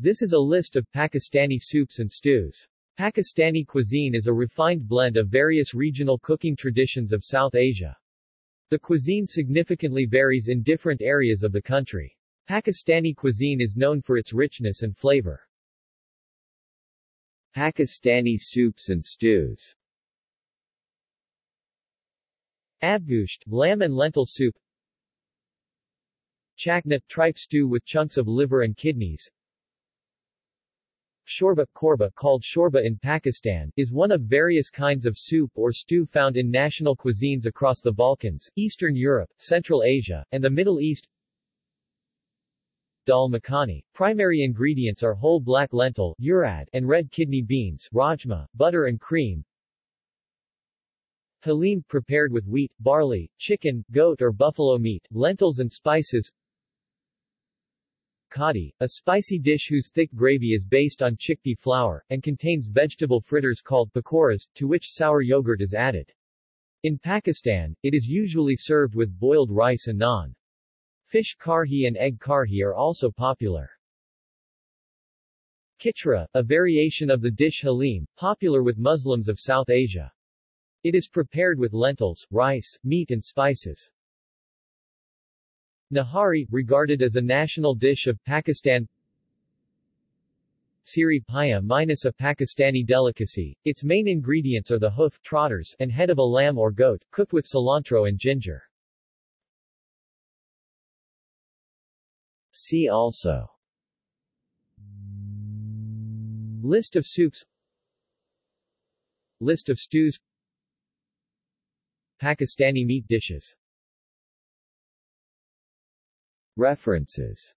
This is a list of Pakistani soups and stews. Pakistani cuisine is a refined blend of various regional cooking traditions of South Asia. The cuisine significantly varies in different areas of the country. Pakistani cuisine is known for its richness and flavor. Pakistani soups and stews Abgosht, lamb and lentil soup Chakna, tripe stew with chunks of liver and kidneys Shorba Chorba called shorba in Pakistan, is one of various kinds of soup or stew found in national cuisines across the Balkans, Eastern Europe, Central Asia, and the Middle East. Dal makhani. Primary ingredients are whole black lentil, urad, and red kidney beans, rajma, butter and cream. Halim prepared with wheat, barley, chicken, goat or buffalo meat, lentils and spices. Kadi, a spicy dish whose thick gravy is based on chickpea flour, and contains vegetable fritters called pakoras, to which sour yogurt is added. In Pakistan, it is usually served with boiled rice and naan. Fish karhi and egg karhi are also popular. Khichra, a variation of the dish halim, popular with Muslims of South Asia. It is prepared with lentils, rice, meat and spices. Nihari, regarded as a national dish of Pakistan. Siri Paya minus a Pakistani delicacy, its main ingredients are the hoof trotters and head of a lamb or goat, cooked with cilantro and ginger. See also. List of soups. List of stews. Pakistani meat dishes References